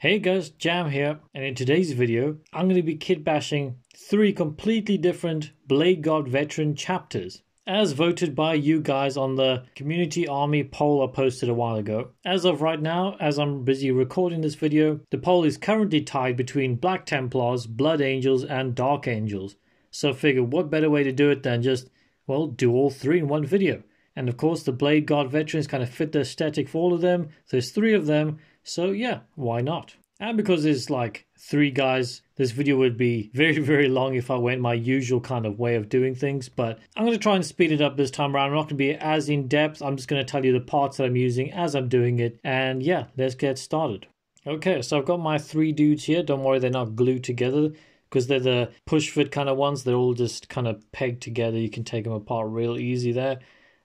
Hey guys, Jam here, and in today's video, I'm going to be kit bashing three completely different Bladeguard veteran chapters, as voted by you guys on the Community Army poll I posted a while ago. As of right now, as I'm busy recording this video, the poll is currently tied between Black Templars, Blood Angels, and Dark Angels. So figure what better way to do it than just, well, do all three in one video. And of course, the Bladeguard veterans kind of fit the aesthetic for all of them. So there's three of them, so yeah, why not? And because there's like three guys, this video would be very, very long if I went my usual kind of way of doing things. But I'm going to try and speed it up this time around. I'm not going to be as in depth. I'm just going to tell you the parts that I'm using as I'm doing it. And yeah, let's get started. Okay, so I've got my three dudes here. Don't worry, they're not glued together because they're the push fit kind of ones. They're all just kind of pegged together. You can take them apart real easy there.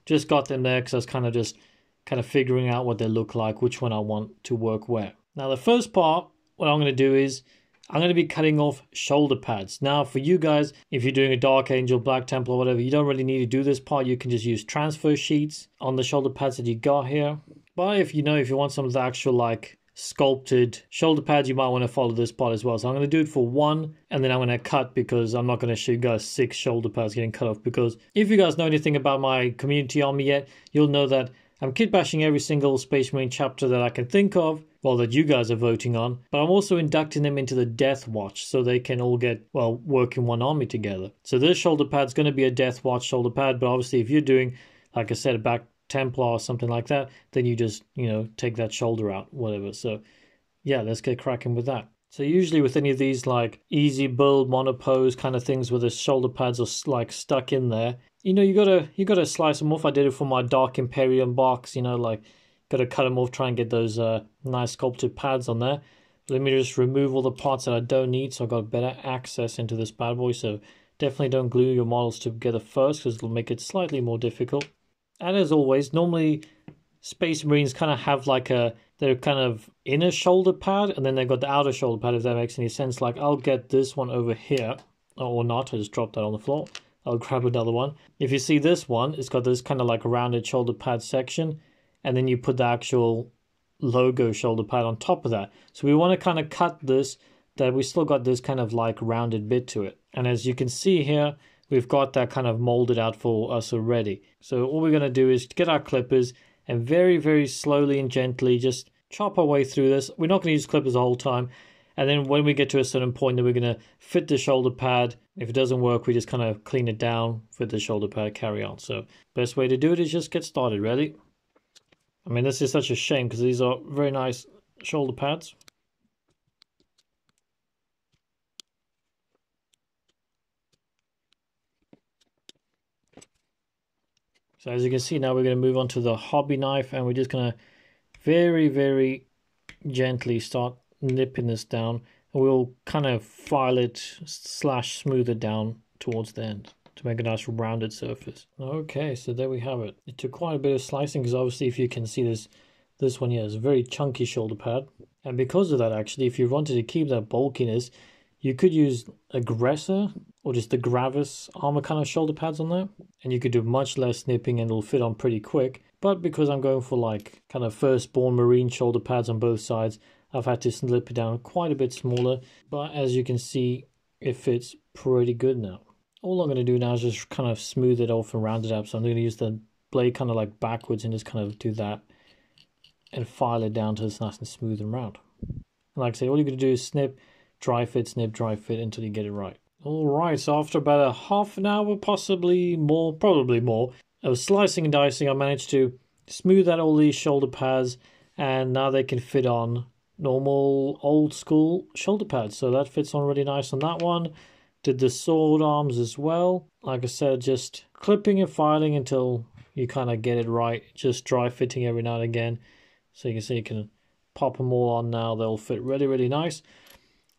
Just got them there because I was kind of just kind of figuring out what they look like, which one I want to work where. Now the first part, what I'm going to do is I'm going to be cutting off shoulder pads. Now for you guys, if you're doing a Dark Angel, Black Templar or whatever, you don't really need to do this part. You can just use transfer sheets on the shoulder pads that you got here. But if you know, if you want some of the actual like sculpted shoulder pads, you might want to follow this part as well. So I'm going to do it for one and then I'm going to cut because I'm not going to show you guys six shoulder pads getting cut off. Because if you guys know anything about my community army yet, you'll know that I'm kit bashing every single Space Marine chapter that I can think of, well, that you guys are voting on, but I'm also inducting them into the Death Watch so they can all get, well, work in one army together. So this shoulder pad's going to be a Death Watch shoulder pad, but obviously if you're doing, like I said, a Black Templar or something like that, then you just, you know, take that shoulder out, whatever. So, yeah, let's get cracking with that. So usually with any of these like easy build monopose kind of things where the shoulder pads are like stuck in there, you know, you gotta you gotta slice them off. I did it for my Dark Imperium box, you know, like gotta cut them off, try and get those uh, nice sculpted pads on there. Let me just remove all the parts that I don't need, so I got better access into this bad boy. So definitely don't glue your models together first, because it'll make it slightly more difficult. And as always, normally Space Marines kind of have like a their kind of inner shoulder pad, and then they've got the outer shoulder pad. If that makes any sense, like I'll get this one over here, or not. I just dropped that on the floor. I'll grab another one. If you see this one, it's got this kind of like rounded shoulder pad section, and then you put the actual logo shoulder pad on top of that. So we want to kind of cut this that we still got this kind of like rounded bit to it. And as you can see here, we've got that kind of molded out for us already. So all we're going to do is get our clippers and very, very slowly and gently just chop our way through this. We're not going to use clippers the whole time. And then when we get to a certain point, that we're going to fit the shoulder pad. If it doesn't work, we just kind of clean it down, fit the shoulder pad, carry on. So best way to do it is just get started, ready? I mean, this is such a shame because these are very nice shoulder pads. So as you can see now we're going to move on to the hobby knife and we're just going to very, very gently start nipping this down and we'll kind of file it slash smooth it down towards the end to make a nice rounded surface. Okay, so there we have it. It took quite a bit of slicing because obviously if you can see this, this one here is a very chunky shoulder pad. And because of that actually, if you wanted to keep that bulkiness, you could use Aggressor or just the Gravis armor kind of shoulder pads on there. And you could do much less snipping and it'll fit on pretty quick. But because I'm going for like kind of firstborn marine shoulder pads on both sides, I've had to snip it down quite a bit smaller, but as you can see, it fits pretty good now. All I'm going to do now is just kind of smooth it off and round it up. So I'm going to use the blade kind of like backwards and just kind of do that and file it down to it's nice and smooth and round. And like I say, all you're going to do is snip, dry fit, snip, dry fit until you get it right. Alright, so after about a half an hour, possibly more, probably more, of slicing and dicing, I managed to smooth out all these shoulder pads and now they can fit on normal old school shoulder pads. So that fits on really nice on that one. Did the sword arms as well. Like I said, just clipping and filing until you kind of get it right. Just dry fitting every now and again. So you can see you can pop them all on now. They'll fit really, really nice.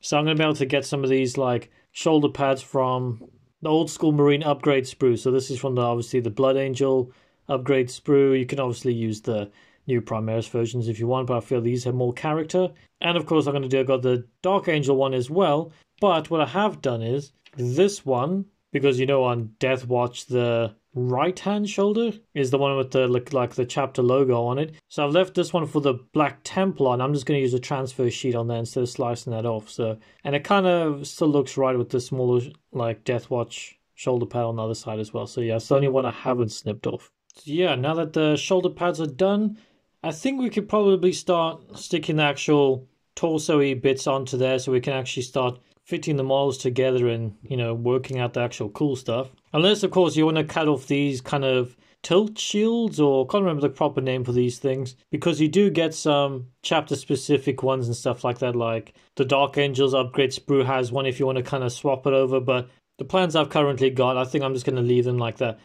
So I'm going to be able to get some of these like shoulder pads from the old school marine upgrade sprue. So this is from the obviously the Blood Angel upgrade sprue. You can obviously use the new Primaris versions if you want, but I feel these have more character. And of course, I'm going to do, I've got the Dark Angel one as well. But what I have done is this one, because you know on Death Watch, the right hand shoulder is the one with the like, like the chapter logo on it. So I've left this one for the Black Templar, and I'm just going to use a transfer sheet on there instead of slicing that off. So and it kind of still looks right with the smaller like Death Watch shoulder pad on the other side as well. So yeah, it's the only one I haven't snipped off. So yeah, now that the shoulder pads are done, I think we could probably start sticking the actual torso bits onto there so we can actually start fitting the models together and you know working out the actual cool stuff. Unless of course you want to cut off these kind of tilt shields or can't remember the proper name for these things because you do get some chapter specific ones and stuff like that like the dark angels upgrade sprue has one if you want to kind of swap it over but the plans i've currently got i think i'm just going to leave them like that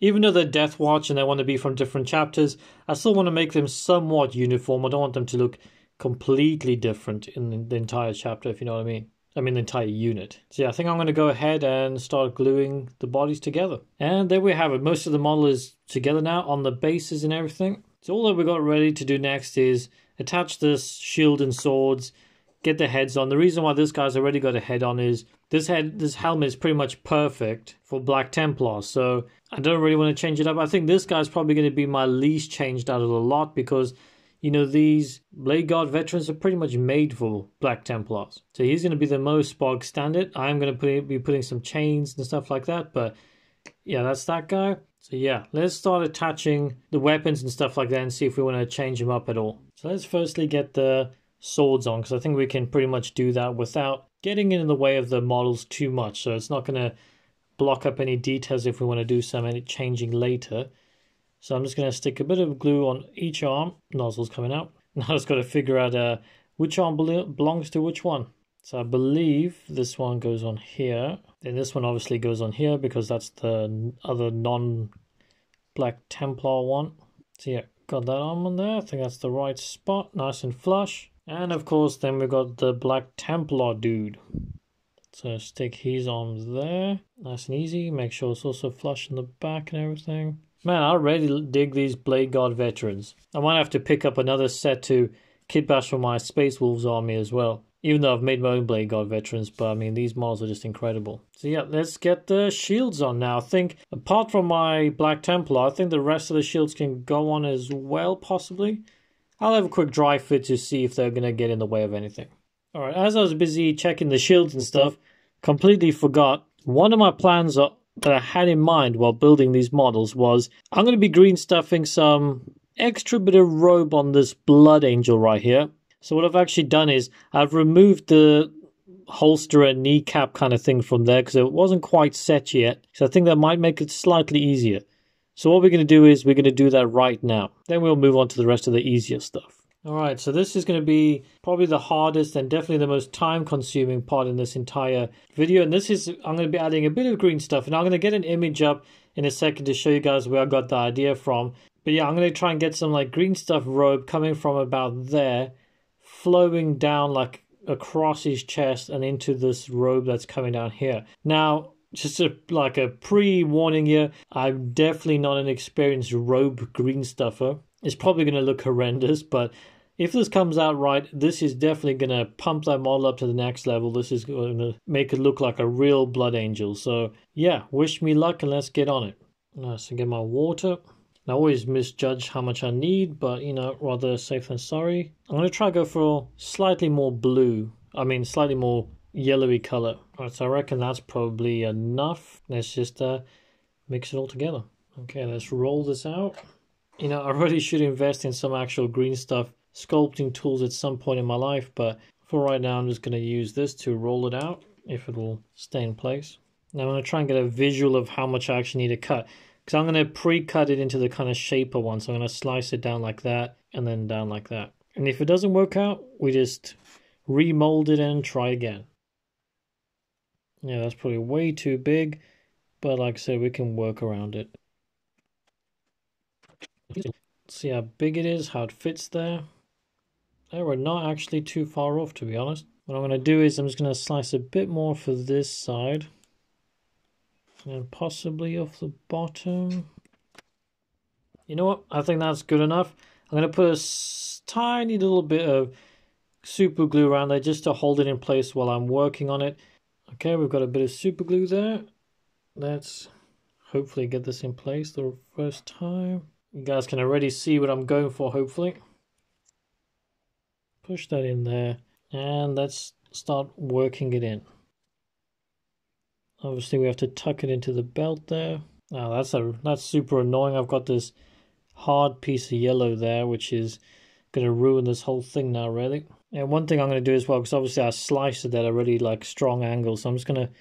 even though they're death watch and they want to be from different chapters i still want to make them somewhat uniform i don't want them to look completely different in the entire chapter, if you know what I mean. I mean the entire unit. So yeah, I think I'm going to go ahead and start gluing the bodies together. And there we have it. Most of the model is together now on the bases and everything. So all that we got ready to do next is attach this shield and swords, get the heads on. The reason why this guy's already got a head on is this head, this helmet is pretty much perfect for Black Templar. So I don't really want to change it up. I think this guy's probably going to be my least changed out of the lot because you know, these Blade Guard veterans are pretty much made for Black Templars. So he's going to be the most bog standard. I'm going to put, be putting some chains and stuff like that, but yeah, that's that guy. So yeah, let's start attaching the weapons and stuff like that and see if we want to change them up at all. So let's firstly get the swords on because I think we can pretty much do that without getting in the way of the models too much. So it's not going to block up any details if we want to do some changing later. So I'm just going to stick a bit of glue on each arm. Nozzle's coming out. Now I've got to figure out uh, which arm belongs to which one. So I believe this one goes on here. Then this one obviously goes on here because that's the other non-Black Templar one. So yeah, got that arm on there. I think that's the right spot. Nice and flush. And of course then we've got the Black Templar dude. So stick his arms there. Nice and easy. Make sure it's also flush in the back and everything. Man, I really dig these Blade Guard veterans. I might have to pick up another set to kit bash for my Space Wolves army as well. Even though I've made my own Blade Guard veterans, but I mean, these models are just incredible. So yeah, let's get the shields on now. I think, apart from my Black Templar, I think the rest of the shields can go on as well, possibly. I'll have a quick dry fit to see if they're going to get in the way of anything. Alright, as I was busy checking the shields and stuff, completely forgot, one of my plans that I had in mind while building these models was I'm going to be green stuffing some extra bit of robe on this blood angel right here. So what I've actually done is I've removed the holster and kneecap kind of thing from there because it wasn't quite set yet. So I think that might make it slightly easier. So what we're going to do is we're going to do that right now. Then we'll move on to the rest of the easier stuff. All right, so this is going to be probably the hardest and definitely the most time consuming part in this entire video. And this is, I'm going to be adding a bit of green stuff and I'm going to get an image up in a second to show you guys where I got the idea from. But yeah, I'm going to try and get some like green stuff robe coming from about there, flowing down like across his chest and into this robe that's coming down here. Now, just a, like a pre-warning here, I'm definitely not an experienced robe green stuffer. It's probably going to look horrendous, but if this comes out right, this is definitely going to pump that model up to the next level. This is going to make it look like a real Blood Angel. So, yeah, wish me luck and let's get on it. Nice, and get my water. I always misjudge how much I need, but, you know, rather safe than sorry. I'm going to try to go for slightly more blue. I mean, slightly more yellowy color. Right, so I reckon that's probably enough. Let's just uh, mix it all together. Okay, let's roll this out. You know, I really should invest in some actual green stuff sculpting tools at some point in my life, but for right now I'm just going to use this to roll it out if it will stay in place. Now I'm going to try and get a visual of how much I actually need to cut because I'm going to pre-cut it into the kind of shape I want. So I'm going to slice it down like that and then down like that. And if it doesn't work out, we just remold it and try again. Yeah, that's probably way too big, but like I said, we can work around it. See how big it is, how it fits there. There, we're not actually too far off, to be honest. What I'm going to do is I'm just going to slice a bit more for this side. And possibly off the bottom. You know what? I think that's good enough. I'm going to put a tiny little bit of super glue around there just to hold it in place while I'm working on it. Okay, we've got a bit of super glue there. Let's hopefully get this in place the first time. You guys can already see what I'm going for, hopefully. Push that in there. And let's start working it in. Obviously, we have to tuck it into the belt there. Now, that's a that's super annoying. I've got this hard piece of yellow there, which is going to ruin this whole thing now, really. And one thing I'm going to do as well, because obviously I sliced it at a really like strong angle, so I'm just going to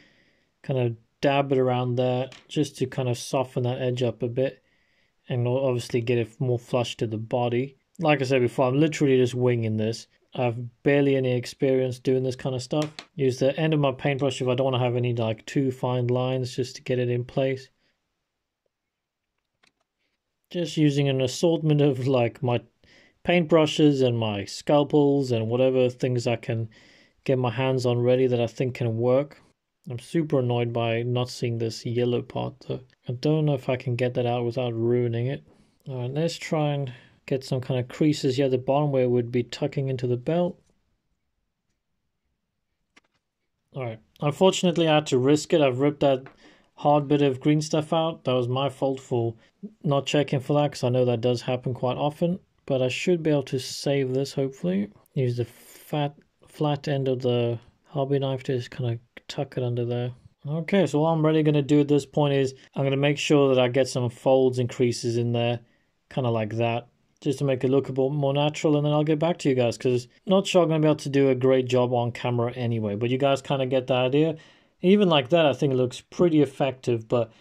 kind of dab it around there just to kind of soften that edge up a bit and obviously get it more flush to the body. Like I said before, I'm literally just winging this. I've barely any experience doing this kind of stuff. Use the end of my paintbrush if I don't want to have any like too fine lines just to get it in place. Just using an assortment of like my paintbrushes and my scalpels and whatever things I can get my hands on ready that I think can work. I'm super annoyed by not seeing this yellow part though. I don't know if I can get that out without ruining it. Alright, let's try and get some kind of creases here at the bottom where it would be tucking into the belt. Alright, unfortunately I had to risk it. I've ripped that hard bit of green stuff out. That was my fault for not checking for that because I know that does happen quite often. But I should be able to save this hopefully. Use the fat flat end of the hobby knife to just kind of tuck it under there. Okay, so all I'm really going to do at this point is I'm going to make sure that I get some folds and creases in there, kind of like that, just to make it look a bit more natural, and then I'll get back to you guys, because not sure I'm going to be able to do a great job on camera anyway, but you guys kind of get the idea. Even like that, I think it looks pretty effective, but,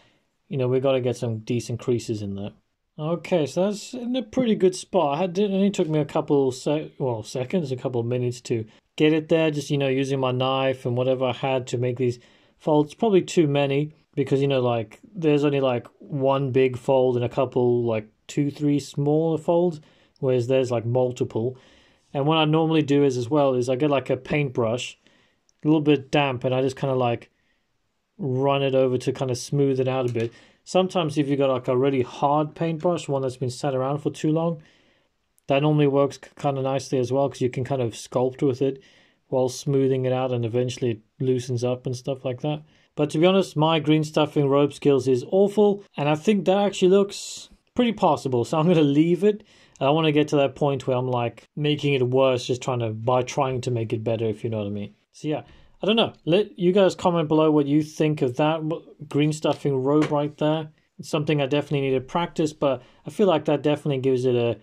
you know, we've got to get some decent creases in there. Okay, so that's in a pretty good spot. I had, it only took me a couple sec, well seconds, a couple minutes to get it there. Just you know, using my knife and whatever I had to make these folds. Probably too many because you know, like there's only like one big fold and a couple like two, three smaller folds, whereas there's like multiple. And what I normally do is as well is I get like a paintbrush, a little bit damp, and I just kind of like run it over to kind of smooth it out a bit. Sometimes if you got like a really hard paintbrush, one that's been sat around for too long, that normally works kind of nicely as well because you can kind of sculpt with it while smoothing it out and eventually it loosens up and stuff like that. But to be honest, my green stuffing rope skills is awful and I think that actually looks pretty possible. So I'm going to leave it. I want to get to that point where I'm like making it worse just trying to by trying to make it better if you know what I mean. So yeah, I don't know. Let you guys comment below what you think of that green stuffing robe right there. It's something I definitely need to practice, but I feel like that definitely gives it a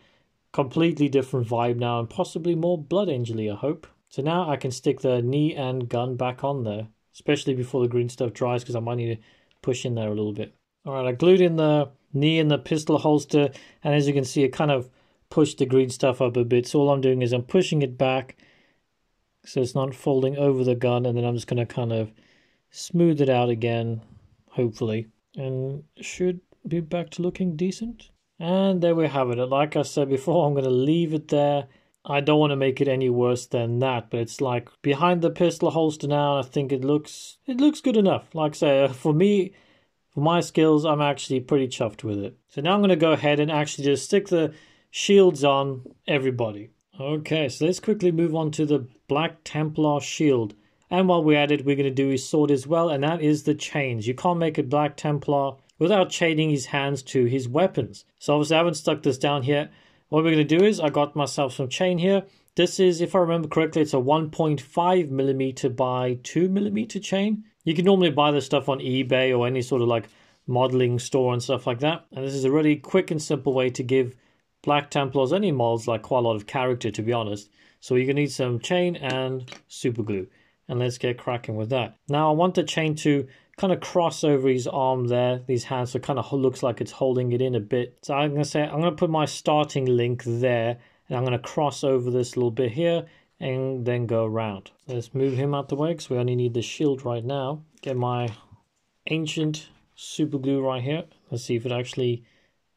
completely different vibe now and possibly more Blood Angel I hope. So now I can stick the knee and gun back on there, especially before the green stuff dries because I might need to push in there a little bit. Alright, I glued in the knee and the pistol holster and as you can see it kind of pushed the green stuff up a bit. So all I'm doing is I'm pushing it back so it's not folding over the gun and then I'm just going to kind of smooth it out again hopefully and should be back to looking decent. And there we have it. Like I said before I'm going to leave it there. I don't want to make it any worse than that but it's like behind the pistol holster now and I think it looks it looks good enough. Like I say uh, for me for my skills I'm actually pretty chuffed with it. So now I'm going to go ahead and actually just stick the shields on everybody Okay, so let's quickly move on to the Black Templar shield. And while we're at it, we're going to do his sword as well, and that is the chains. You can't make a Black Templar without chaining his hands to his weapons. So obviously I haven't stuck this down here. What we're going to do is I got myself some chain here. This is, if I remember correctly, it's a 1.5 millimeter by 2 millimeter chain. You can normally buy this stuff on eBay or any sort of like modeling store and stuff like that. And this is a really quick and simple way to give Black Templars, any molds like quite a lot of character to be honest. So you're gonna need some chain and super glue. And let's get cracking with that. Now I want the chain to kind of cross over his arm there, these hands, so it kind of looks like it's holding it in a bit. So I'm gonna say I'm gonna put my starting link there and I'm gonna cross over this little bit here and then go around. Let's move him out the way because we only need the shield right now. Get my ancient super glue right here. Let's see if it actually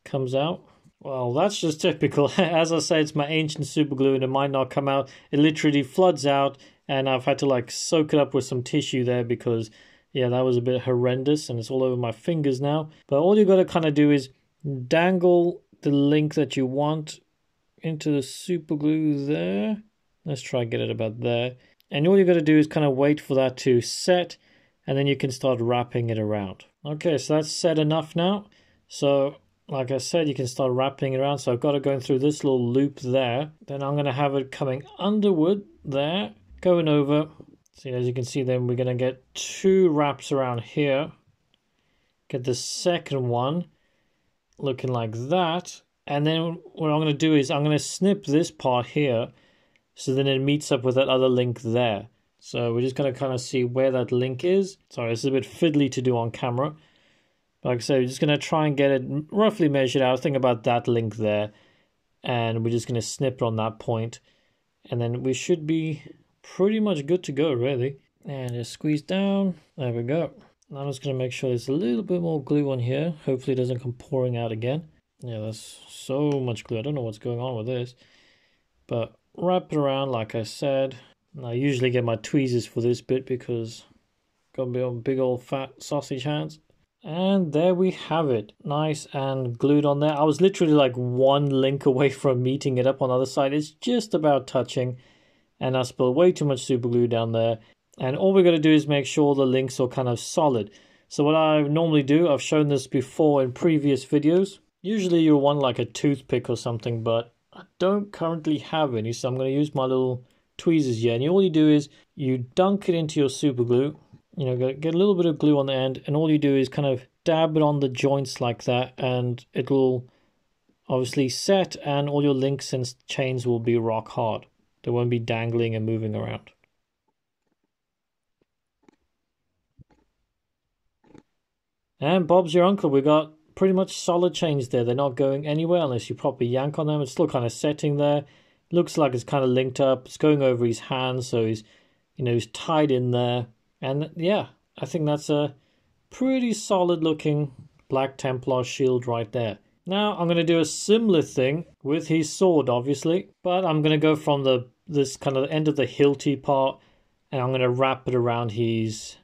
comes out. Well, that's just typical. As I say, it's my ancient super glue and it might not come out. It literally floods out and I've had to like soak it up with some tissue there because yeah, that was a bit horrendous and it's all over my fingers now. But all you've got to kind of do is dangle the link that you want into the super glue there. Let's try get it about there. And all you got to do is kind of wait for that to set and then you can start wrapping it around. Okay, so that's set enough now. So like I said, you can start wrapping around. So I've got it going through this little loop there. Then I'm going to have it coming underwood there, going over. See, as you can see, then we're going to get two wraps around here. Get the second one looking like that. And then what I'm going to do is I'm going to snip this part here so then it meets up with that other link there. So we're just going to kind of see where that link is. Sorry, it's a bit fiddly to do on camera. Like I said, we're just going to try and get it roughly measured out. Think about that link there. And we're just going to snip on that point. And then we should be pretty much good to go, really. And just squeeze down. There we go. Now I'm just going to make sure there's a little bit more glue on here. Hopefully it doesn't come pouring out again. Yeah, there's so much glue. I don't know what's going on with this. But wrap it around like I said. And I usually get my tweezers for this bit because got big, big old fat sausage hands. And there we have it. Nice and glued on there. I was literally like one link away from meeting it up on the other side. It's just about touching. And I spilled way too much super glue down there. And all we're going to do is make sure the links are kind of solid. So what I normally do, I've shown this before in previous videos. Usually you'll want like a toothpick or something, but I don't currently have any. So I'm going to use my little tweezers here. And all you do is you dunk it into your super glue you know, get a little bit of glue on the end, and all you do is kind of dab it on the joints like that, and it will obviously set, and all your links and chains will be rock hard. They won't be dangling and moving around. And Bob's your uncle. We got pretty much solid chains there. They're not going anywhere unless you properly yank on them. It's still kind of setting there. Looks like it's kind of linked up. It's going over his hands, so he's, you know, he's tied in there. And yeah, I think that's a pretty solid looking Black Templar shield right there. Now I'm going to do a similar thing with his sword, obviously, but I'm going to go from the this kind of end of the hilty part, and I'm going to wrap it around his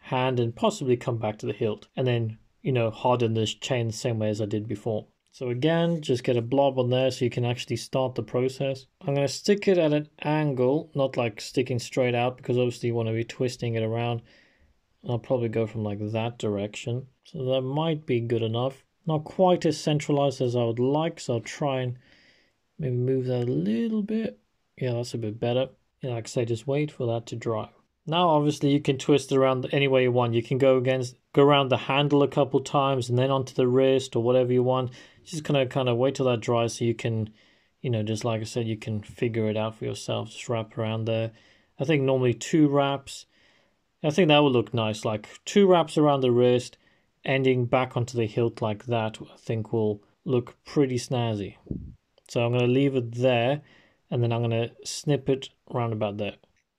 hand and possibly come back to the hilt, and then you know harden this chain the same way as I did before. So again, just get a blob on there so you can actually start the process. I'm going to stick it at an angle, not like sticking straight out because obviously you want to be twisting it around. I'll probably go from like that direction. So that might be good enough. Not quite as centralized as I would like, so I'll try and maybe move that a little bit. Yeah, that's a bit better. Yeah, like I say, just wait for that to dry. Now, obviously, you can twist around any way you want. You can go against, go around the handle a couple times and then onto the wrist or whatever you want. Just kind of, kind of wait till that dries so you can, you know, just like I said, you can figure it out for yourself. Just wrap around there. I think normally two wraps. I think that would look nice. Like two wraps around the wrist, ending back onto the hilt like that. I think will look pretty snazzy. So I'm going to leave it there, and then I'm going to snip it around about there.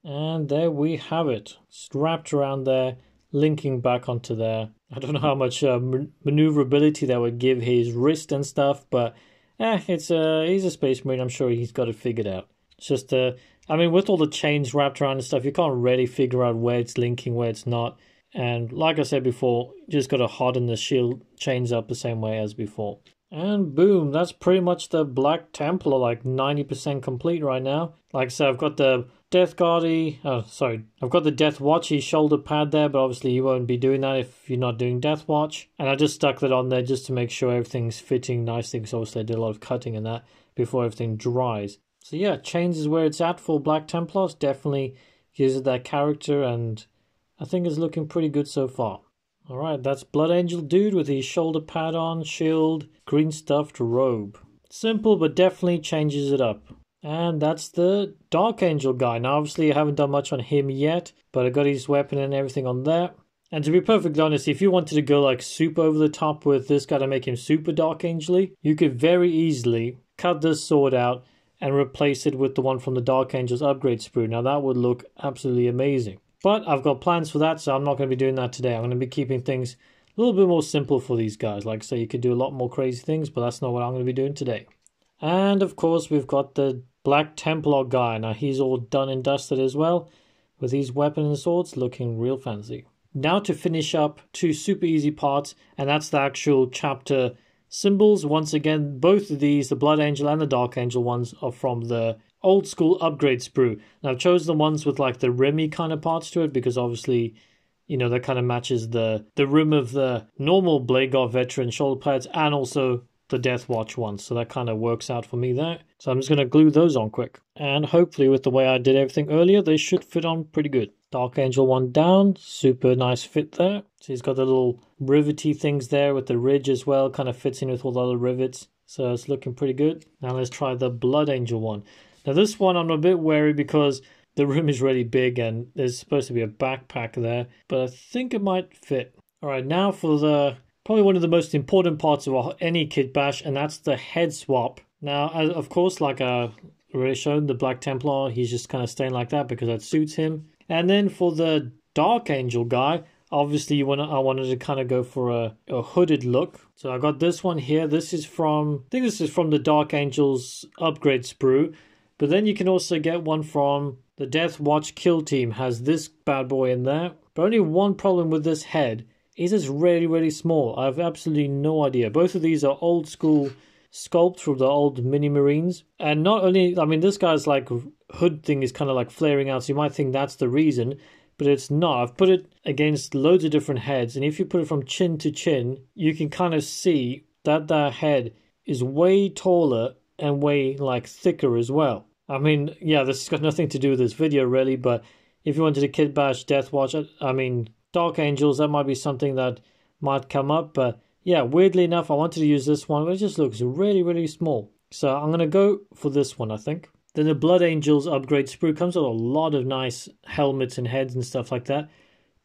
And there we have it, strapped around there, linking back onto there. I don't know how much uh, maneuverability that would give his wrist and stuff, but eh, it's uh, he's a space marine. I'm sure he's got it figured out. It's just, uh, I mean, with all the chains wrapped around and stuff, you can't really figure out where it's linking, where it's not. And like I said before, you just got to harden the shield chains up the same way as before. And boom, that's pretty much the Black Templar, like 90% complete right now. Like I said, I've got the Death Guardy, oh sorry, I've got the Death Watchy shoulder pad there, but obviously you won't be doing that if you're not doing Death Watch. And I just stuck that on there just to make sure everything's fitting nicely, because obviously I did a lot of cutting in that before everything dries. So yeah, chains is where it's at for Black Templars, definitely gives it that character, and I think it's looking pretty good so far. Alright, that's Blood Angel Dude with his shoulder pad on, shield, green stuffed robe. Simple, but definitely changes it up. And that's the Dark Angel guy. Now, obviously, I haven't done much on him yet, but I got his weapon and everything on there. And to be perfectly honest, if you wanted to go like super over the top with this guy to make him super Dark Angel you could very easily cut this sword out and replace it with the one from the Dark Angels upgrade sprue. Now, that would look absolutely amazing. But I've got plans for that, so I'm not going to be doing that today. I'm going to be keeping things a little bit more simple for these guys. Like I say, you could do a lot more crazy things, but that's not what I'm going to be doing today. And of course, we've got the Black Templar guy. Now, he's all done and dusted as well, with his weapon and swords looking real fancy. Now to finish up two super easy parts, and that's the actual chapter symbols. Once again, both of these, the Blood Angel and the Dark Angel ones, are from the old school upgrade sprue. Now I've chosen the ones with like the rimmy kind of parts to it because obviously you know, that kind of matches the the rim of the normal Bladeguard veteran shoulder pads and also the Death Watch one. So that kind of works out for me there. So I'm just going to glue those on quick. And hopefully with the way I did everything earlier, they should fit on pretty good. Dark Angel one down, super nice fit there. So he's got the little rivety things there with the ridge as well, kind of fits in with all the other rivets. So it's looking pretty good. Now let's try the Blood Angel one. Now this one I'm a bit wary because the room is really big and there's supposed to be a backpack there, but I think it might fit. All right, now for the probably one of the most important parts of any kit bash, and that's the head swap. Now, of course, like uh, I already shown, the Black Templar, he's just kind of staying like that because that suits him. And then for the Dark Angel guy, obviously you want I wanted to kind of go for a, a hooded look. So I got this one here. This is from I think this is from the Dark Angels upgrade sprue. But then you can also get one from the Death Watch Kill Team has this bad boy in there. But only one problem with this head is it's really, really small. I have absolutely no idea. Both of these are old school sculpt from the old mini marines. And not only, I mean, this guy's like hood thing is kind of like flaring out, so you might think that's the reason, but it's not. I've put it against loads of different heads, and if you put it from chin to chin, you can kind of see that that head is way taller and way like thicker as well. I mean, yeah, this has got nothing to do with this video really, but if you wanted a kit bash Death Watch, uh, I mean, Dark Angels, that might be something that might come up, but yeah, weirdly enough, I wanted to use this one, but it just looks really, really small. So I'm going to go for this one, I think. Then the Blood Angels upgrade sprue comes with a lot of nice helmets and heads and stuff like that.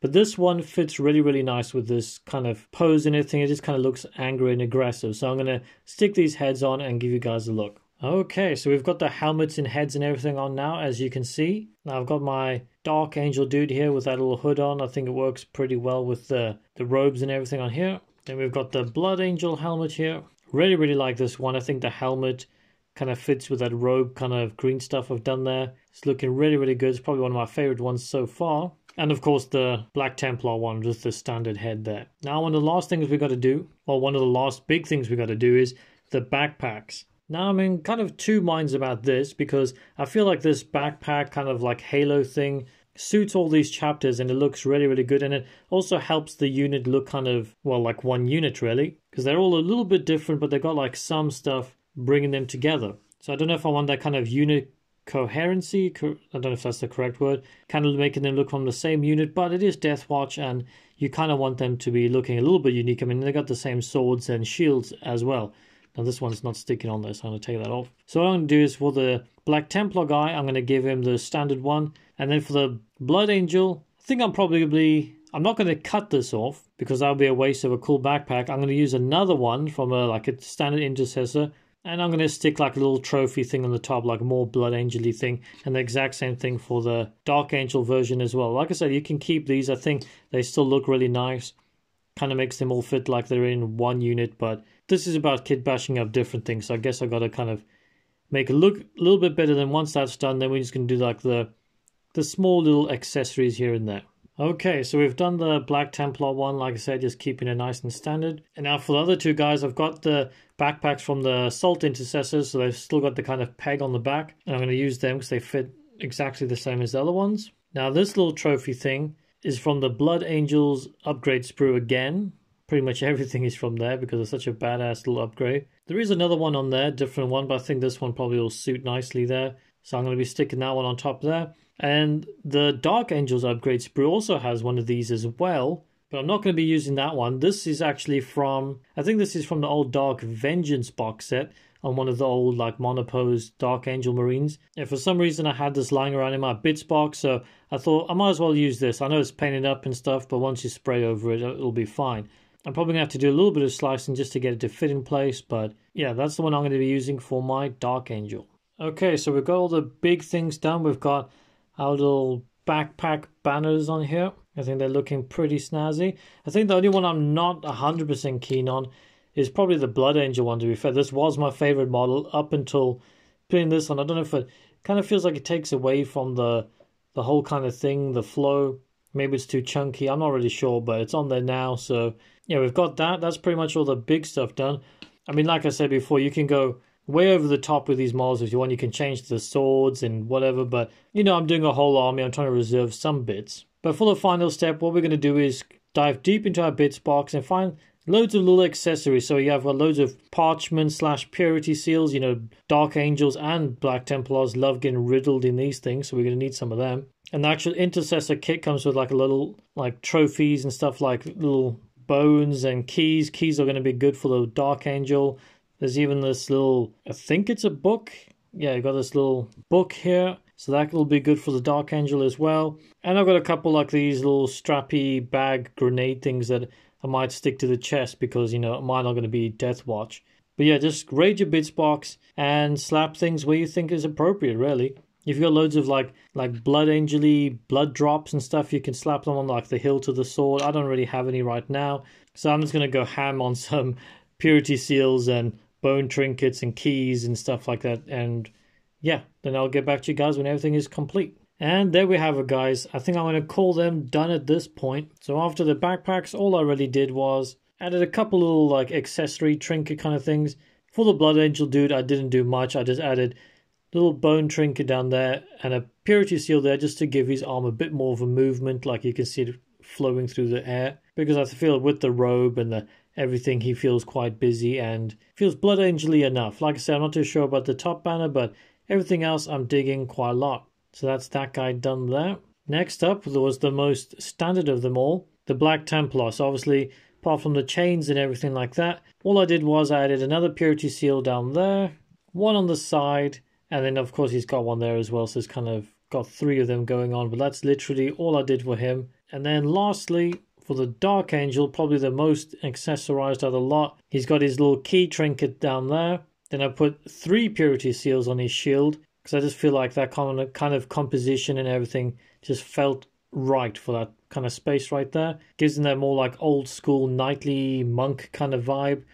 But this one fits really, really nice with this kind of pose and everything. It just kind of looks angry and aggressive. So I'm going to stick these heads on and give you guys a look. Okay, so we've got the helmets and heads and everything on now, as you can see. Now I've got my Dark Angel dude here with that little hood on. I think it works pretty well with the, the robes and everything on here. Then we've got the Blood Angel helmet here. Really, really like this one. I think the helmet kind of fits with that robe kind of green stuff I've done there. It's looking really, really good. It's probably one of my favorite ones so far. And of course the Black Templar one, just the standard head there. Now one of the last things we got to do, or one of the last big things we got to do is the backpacks. Now I'm in kind of two minds about this because I feel like this backpack kind of like halo thing suits all these chapters and it looks really really good and it also helps the unit look kind of well like one unit really because they're all a little bit different but they've got like some stuff bringing them together. So I don't know if I want that kind of unit coherency. I don't know if that's the correct word. Kind of making them look from the same unit, but it is Death Watch, and you kind of want them to be looking a little bit unique. I mean, they got the same swords and shields as well. Now this one's not sticking on there, so I'm going to take that off. So what I'm going to do is for the Black Templar guy, I'm going to give him the standard one. And then for the Blood Angel, I think I'm probably... I'm not going to cut this off because that would be a waste of a cool backpack. I'm going to use another one from a like a standard intercessor. And I'm going to stick like a little trophy thing on the top, like more Blood Angel thing. And the exact same thing for the Dark Angel version as well. Like I said, you can keep these. I think they still look really nice. Kind of makes them all fit like they're in one unit, but this is about kit bashing up different things. So I guess I got to kind of make it look a little bit better. Then once that's done, then we're just going to do like the the small little accessories here and there. Okay, so we've done the Black Templar one, like I said, just keeping it nice and standard. And now for the other two guys, I've got the backpacks from the Assault Intercessors, so they've still got the kind of peg on the back. And I'm going to use them because they fit exactly the same as the other ones. Now this little trophy thing is from the Blood Angels upgrade sprue again pretty much everything is from there because it's such a badass little upgrade. There is another one on there, different one, but I think this one probably will suit nicely there. So I'm going to be sticking that one on top there. And the Dark Angels upgrade sprue also has one of these as well, but I'm not going to be using that one. This is actually from, I think this is from the old Dark Vengeance box set on one of the old like monopose Dark Angel Marines. And for some reason I had this lying around in my bits box, so I thought I might as well use this. I know it's painted up and stuff, but once you spray over it, it'll be fine. I'm probably going to have to do a little bit of slicing just to get it to fit in place, but yeah, that's the one I'm going to be using for my Dark Angel. Okay, so we've got all the big things done. We've got our little backpack banners on here. I think they're looking pretty snazzy. I think the only one I'm not 100% keen on is probably the Blood Angel one, to be fair. This was my favorite model up until putting this on. I don't know if it kind of feels like it takes away from the the whole kind of thing, the flow. Maybe it's too chunky. I'm not really sure, but it's on there now, so yeah, we've got that. That's pretty much all the big stuff done. I mean, like I said before, you can go way over the top with these models if you want. You can change the swords and whatever, but you know, I'm doing a whole army. I'm trying to reserve some bits. But for the final step, what we're going to do is dive deep into our bits box and find loads of little accessories. So you have got loads of parchment slash purity seals. You know, Dark Angels and Black Templars love getting riddled in these things, so we're going to need some of them. And the actual intercessor kit comes with like a little like trophies and stuff like little bones and keys. Keys are going to be good for the Dark Angel. There's even this little, I think it's a book. Yeah, you got this little book here. So that will be good for the Dark Angel as well. And I've got a couple like these little strappy bag grenade things that I might stick to the chest because, you know, mine are going to be Death Watch. But yeah, just raid your bits box and slap things where you think is appropriate, really. If you've got loads of like like blood angely blood drops and stuff, you can slap them on like the hilt of the sword. I don't really have any right now, so I'm just gonna go ham on some purity seals and bone trinkets and keys and stuff like that. And yeah, then I'll get back to you guys when everything is complete. And there we have it, guys. I think I'm going to call them done at this point. So after the backpacks, all I really did was added a couple little like accessory trinket kind of things. For the Blood Angel dude, I didn't do much. I just added little bone trinket down there and a purity seal there just to give his arm a bit more of a movement, like you can see it flowing through the air. Because I feel with the robe and the everything, he feels quite busy and feels Blood Angely enough. Like I said, I'm not too sure about the top banner, but everything else I'm digging quite a lot. So that's that guy done there. Next up was the most standard of them all, the Black Templar. So obviously, apart from the chains and everything like that, all I did was I added another purity seal down there, one on the side, and then of course he's got one there as well. So it's kind of got three of them going on. But that's literally all I did for him. And then lastly, for the Dark Angel, probably the most accessorized out of the lot, he's got his little key trinket down there. Then I put three purity seals on his shield because I just feel like that kind of kind of composition and everything just felt right for that kind of space right there. Gives them that more like old school knightly monk kind of vibe.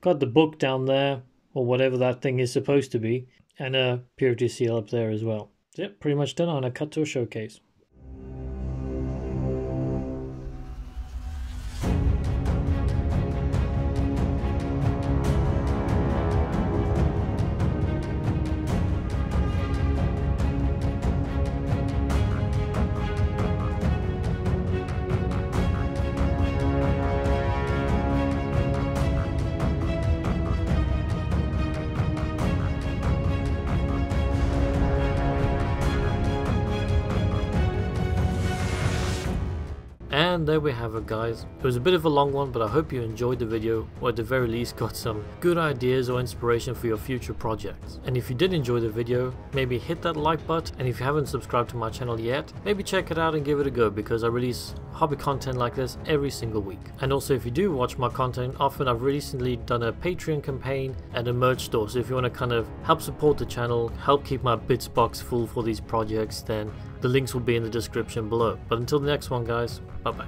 Got the book down there or whatever that thing is supposed to be, and a purity seal up there as well. Yep, pretty much done on a cut to a showcase. And there we have it guys. It was a bit of a long one but I hope you enjoyed the video or at the very least got some good ideas or inspiration for your future projects. And if you did enjoy the video, maybe hit that like button and if you haven't subscribed to my channel yet, maybe check it out and give it a go because I release hobby content like this every single week. And also if you do watch my content, often I've recently done a Patreon campaign and a merch store. So if you want to kind of help support the channel, help keep my bits box full for these projects, then the links will be in the description below. But until the next one guys, bye bye.